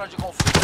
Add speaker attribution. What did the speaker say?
Speaker 1: zona de conflito.